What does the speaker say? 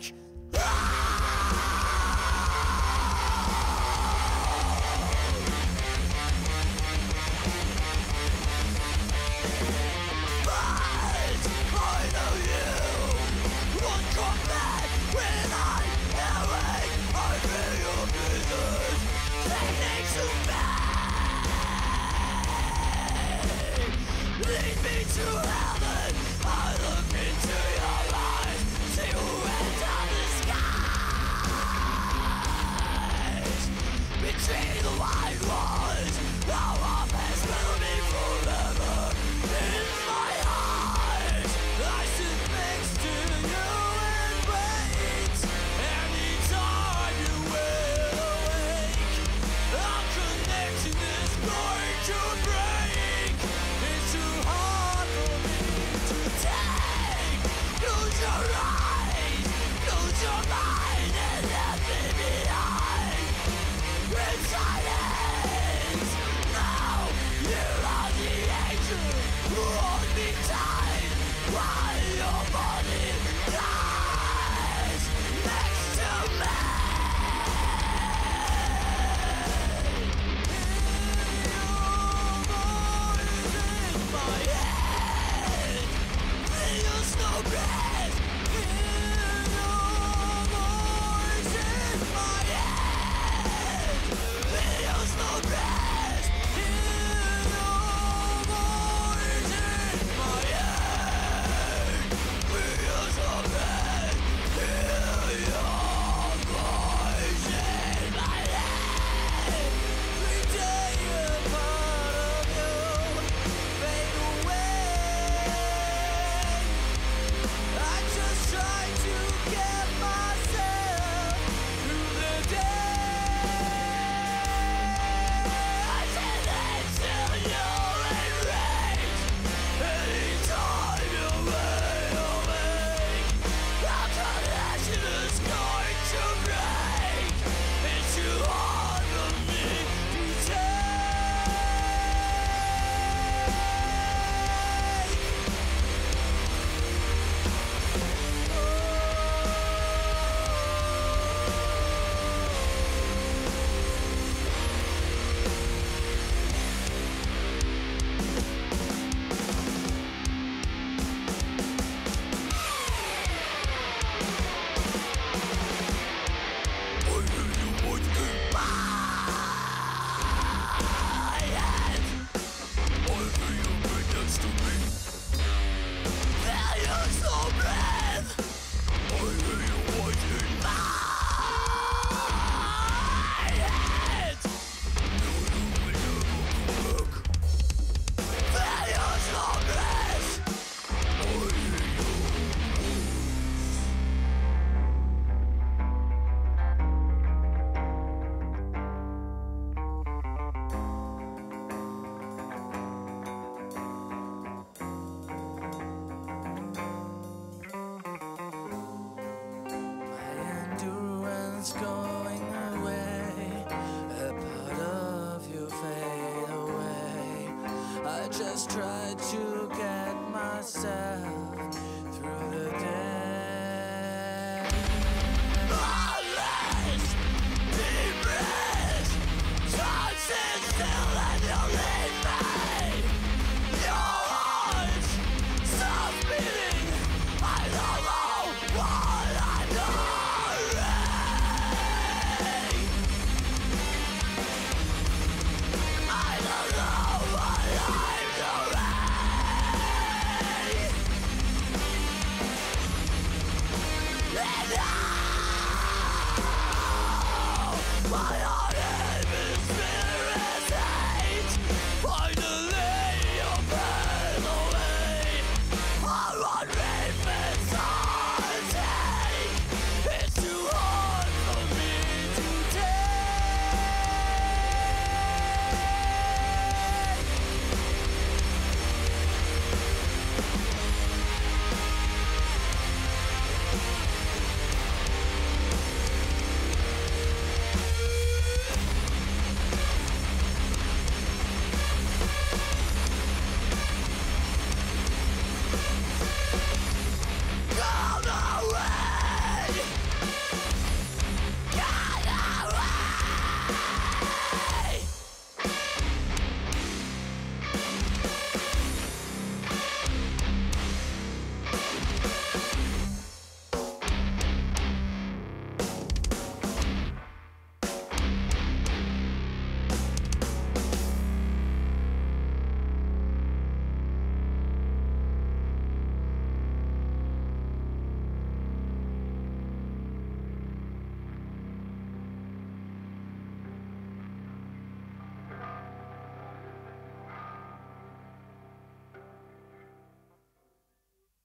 much It's going away, a part of you fade away. I just try to get myself through the day. All these people, toxic, still and